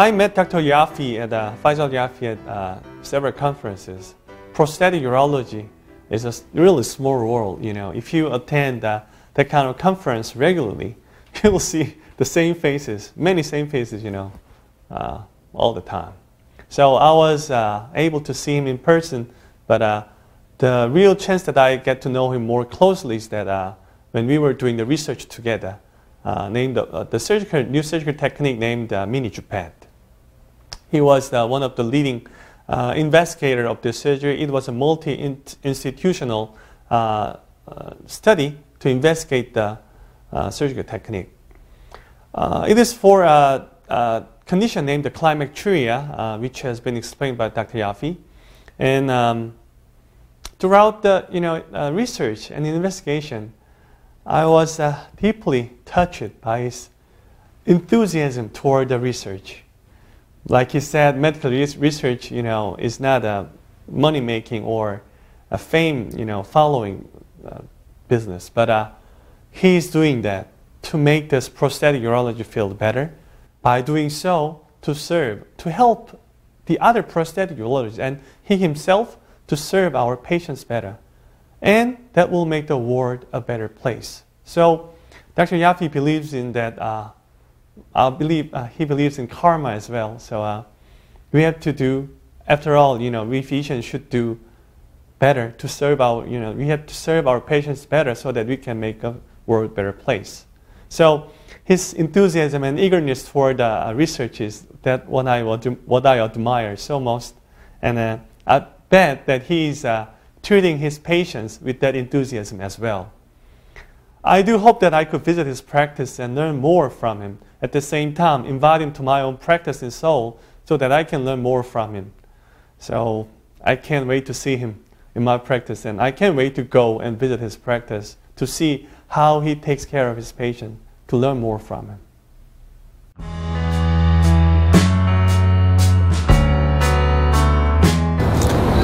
I met Dr. Yafi at uh, Faysal Yafi at uh, several conferences. Prosthetic urology is a really small world. You know, if you attend uh, that kind of conference regularly, you will see the same faces, many same faces. You know, uh, all the time. So I was uh, able to see him in person, but uh, the real chance that I get to know him more closely is that when we were doing the research together, named the surgical new surgical technique named mini jupette. He was uh, one of the leading uh, investigator of this surgery. It was a multi-institutional uh, uh, study to investigate the uh, surgical technique. it is for a, condition named the climacturia, which has been explained by Dr. Yafi. And um, throughout the you know, research and investigation, I was deeply touched by his enthusiasm toward the research like you said, medical research, you know, is not a money making or a fame, you know, following uh, business, but uh, he's doing that to make this prosthetic urology field better. By doing so, to serve, to help the other prosthetic urologists and he himself to serve our patients better. And that will make the world a better place. So Dr. Yafi believes in that uh, I believe uh, he believes in karma as well. So uh, we have to do, after all, you know, we physicians should do better to serve our, you know, we have to serve our patients better so that we can make a world better place. So his enthusiasm and eagerness for the uh, research is that what I, what I admire so most. And uh, I bet that he's uh, treating his patients with that enthusiasm as well. I do hope that I could visit his practice and learn more from him. At the same time, invite him to my own practice in Seoul so that I can learn more from him. So I can't wait to see him in my practice, and I can't wait to go and visit his practice to see how he takes care of his patient, to learn more from him.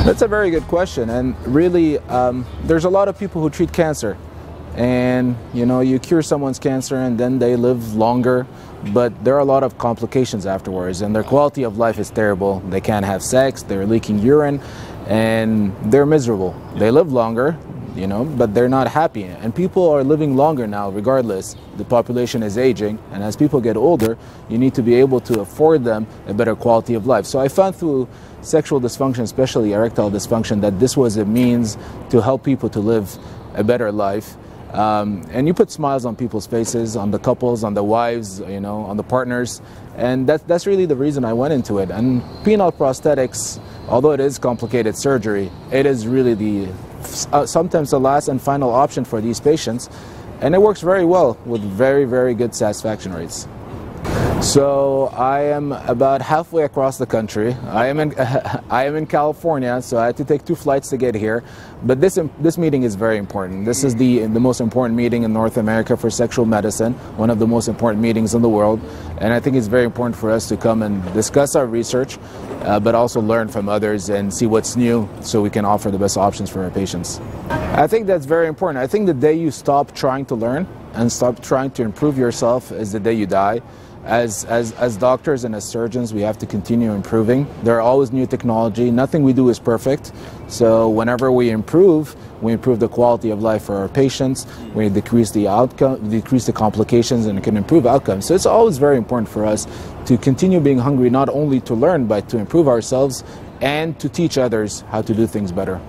That's a very good question, and really, um, there's a lot of people who treat cancer and you know you cure someone's cancer and then they live longer. But there are a lot of complications afterwards and their quality of life is terrible. They can't have sex they're leaking urine and they're miserable. They live longer you know but they're not happy. And people are living longer now regardless. The population is aging and as people get older you need to be able to afford them a better quality of life. So i found through sexual dysfunction especially erectile dysfunction that this was a means to help people to live a better life um, and you put smiles on people's faces, on the couples, on the wives, you know, on the partners. And that, that's really the reason I went into it. And penile prosthetics, although it is complicated surgery, it is really the uh, sometimes the last and final option for these patients. And it works very well with very, very good satisfaction rates. So I am about halfway across the country. I am in I am in California, so I had to take two flights to get here. But this this meeting is very important. This is the the most important meeting in North America for sexual medicine, one of the most important meetings in the world, and I think it's very important for us to come and discuss our research, uh, but also learn from others and see what's new, so we can offer the best options for our patients. I think that's very important. I think the day you stop trying to learn and stop trying to improve yourself is the day you die as, as, as doctors and as surgeons, we have to continue improving. There are always new technology. Nothing we do is perfect. So whenever we improve, we improve the quality of life for our patients. We decrease the outcome, decrease the complications, and can improve outcomes. So it's always very important for us to continue being hungry, not only to learn, but to improve ourselves and to teach others how to do things better.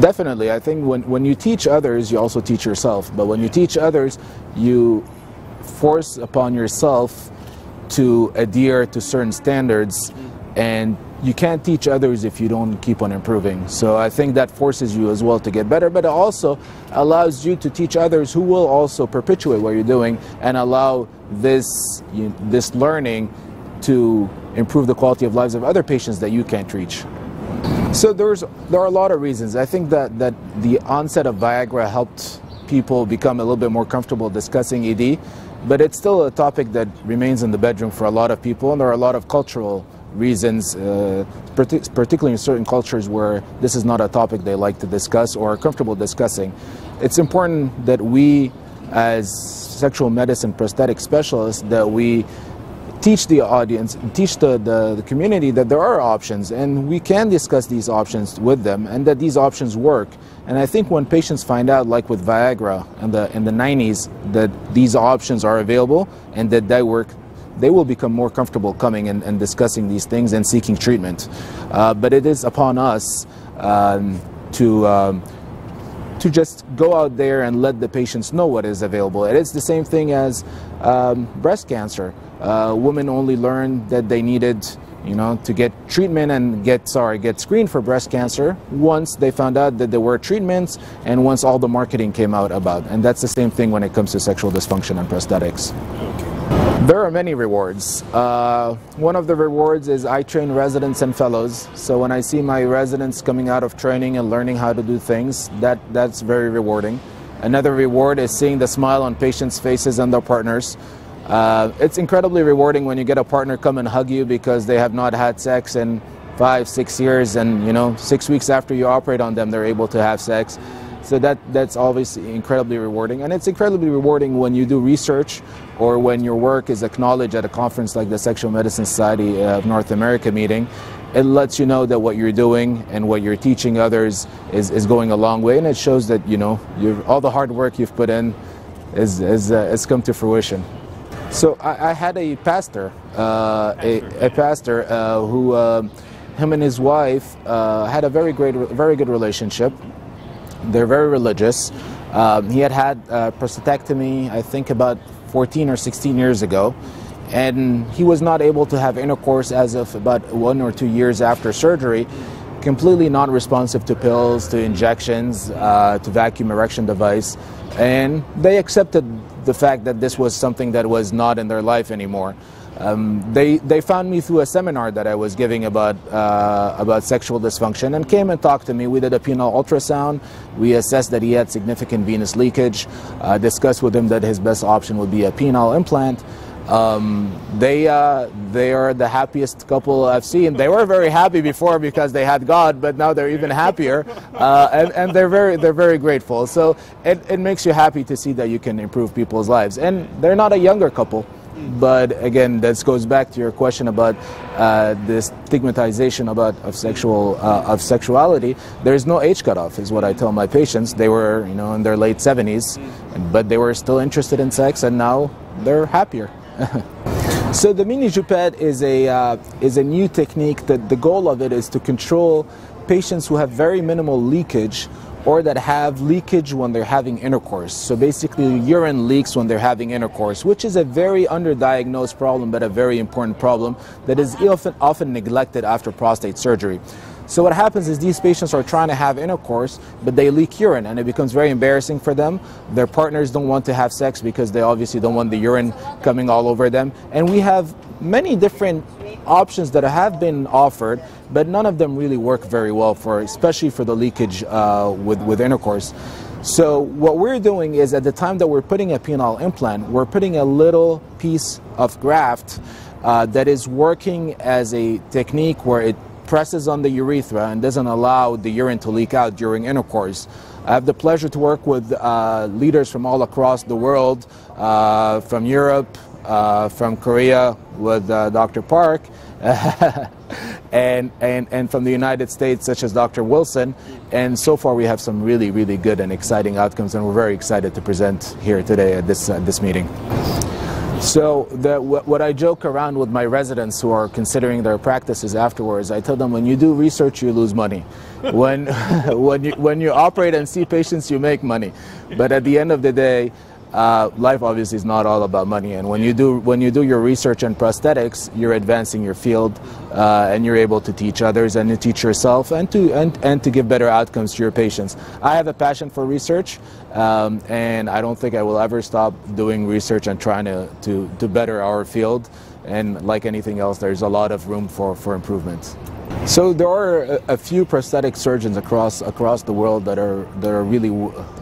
Definitely. I think when, when you teach others, you also teach yourself. But when you teach others, you force upon yourself to adhere to certain standards and you can't teach others if you don't keep on improving. So I think that forces you as well to get better, but it also allows you to teach others who will also perpetuate what you're doing and allow this, you, this learning to improve the quality of lives of other patients that you can't reach. So there's, there are a lot of reasons. I think that, that the onset of Viagra helped people become a little bit more comfortable discussing ED. But it's still a topic that remains in the bedroom for a lot of people, and there are a lot of cultural reasons, uh, particularly in certain cultures where this is not a topic they like to discuss or are comfortable discussing. It's important that we, as sexual medicine prosthetic specialists, that we teach the audience, teach the, the, the, community that there are options and we can discuss these options with them and that these options work. And I think when patients find out, like with Viagra in the, in the 90s, that these options are available and that they work, they will become more comfortable coming and, and discussing these things and seeking treatment. Uh, but it is upon us um, to um, to just go out there and let the patients know what is available. It is the same thing as um, breast cancer. Uh, women only learned that they needed you know, to get treatment and get sorry, get screened for breast cancer once they found out that there were treatments and once all the marketing came out about. And that's the same thing when it comes to sexual dysfunction and prosthetics. There are many rewards. Uh, one of the rewards is I train residents and fellows. So when I see my residents coming out of training and learning how to do things, that, that's very rewarding. Another reward is seeing the smile on patients' faces and their partners. Uh, it's incredibly rewarding when you get a partner come and hug you because they have not had sex in five, six years, and you know, six weeks after you operate on them, they're able to have sex. So that that's obviously incredibly rewarding, and it's incredibly rewarding when you do research or when your work is acknowledged at a conference like the Sexual Medicine Society of North America meeting. It lets you know that what you're doing and what you're teaching others is, is going a long way, and it shows that you know all the hard work you've put in is, is, uh, has come to fruition. So I, I had a pastor, uh, a, a, pastor uh, who, uh, him and his wife uh, had a very great, very good relationship. They're very religious. Um, he had had a prostatectomy, I think, about 14 or 16 years ago, and he was not able to have intercourse as of about one or two years after surgery. Completely non-responsive to pills, to injections, uh, to vacuum erection device, and they accepted the fact that this was something that was not in their life anymore. Um, they, they found me through a seminar that I was giving about, uh, about sexual dysfunction and came and talked to me. We did a penile ultrasound. We assessed that he had significant venous leakage, uh, discussed with him that his best option would be a penile implant. Um, they uh, they are the happiest couple I've seen. They were very happy before because they had God, but now they're even happier, uh, and, and they're very they're very grateful. So it, it makes you happy to see that you can improve people's lives. And they're not a younger couple, but again, this goes back to your question about uh, the stigmatization about of sexual uh, of sexuality. There is no age cutoff, is what I tell my patients. They were you know in their late 70s, but they were still interested in sex, and now they're happier. so the mini jupette is a uh, is a new technique that the goal of it is to control patients who have very minimal leakage or that have leakage when they're having intercourse. So basically urine leaks when they're having intercourse, which is a very underdiagnosed problem but a very important problem that is often often neglected after prostate surgery. So what happens is these patients are trying to have intercourse, but they leak urine, and it becomes very embarrassing for them. Their partners don't want to have sex because they obviously don't want the urine coming all over them. And we have many different options that have been offered, but none of them really work very well for, especially for the leakage uh, with, with intercourse. So what we're doing is at the time that we're putting a penile implant, we're putting a little piece of graft uh, that is working as a technique where it presses on the urethra and doesn't allow the urine to leak out during intercourse. I have the pleasure to work with uh, leaders from all across the world, uh, from Europe, uh, from Korea with uh, Dr. Park, and, and, and from the United States, such as Dr. Wilson. And so far, we have some really, really good and exciting outcomes, and we're very excited to present here today at this, uh, this meeting. So the, what I joke around with my residents who are considering their practices afterwards, I tell them when you do research, you lose money. when, when, you, when you operate and see patients, you make money. But at the end of the day, uh, life obviously is not all about money. And when you do when you do your research in prosthetics, you're advancing your field, uh, and you're able to teach others and to teach yourself, and to and, and to give better outcomes to your patients. I have a passion for research, um, and I don't think I will ever stop doing research and trying to to, to better our field. And like anything else, there's a lot of room for, for improvement. So there are a, few prosthetic surgeons across across the world that are that are really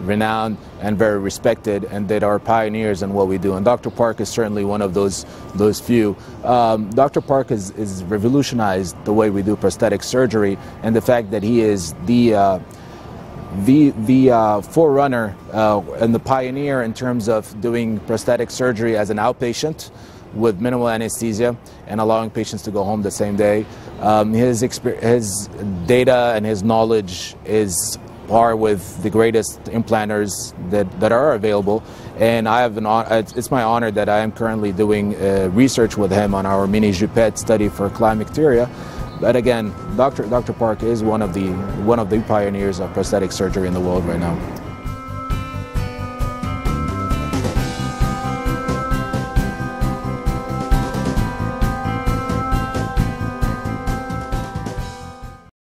renowned and very respected, and that are pioneers in what we do. And Dr. Park is certainly one of those those few. Um, Dr. Park has, is revolutionized the way we do prosthetic surgery, and the fact that he is the uh, the the uh, forerunner uh, and the pioneer in terms of doing prosthetic surgery as an outpatient with minimal anesthesia and allowing patients to go home the same day. Um, his, his data and his knowledge is par with the greatest implanters that, that are available. And I have an, it's my honor that I am currently doing uh, research with him on our mini jupette study for climacturia. But again, Dr. Dr. Park is one of the one of the pioneers of prosthetic surgery in the world right now.